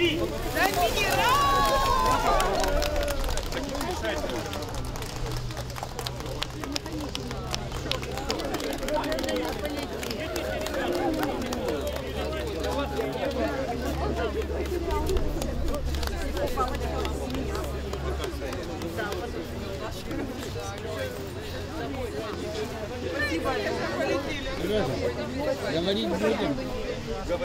Три. Сережа, говорить будем.